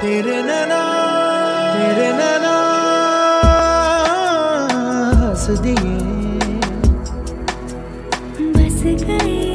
तेरे नैना तेरे नैना हंस दिए। बस गए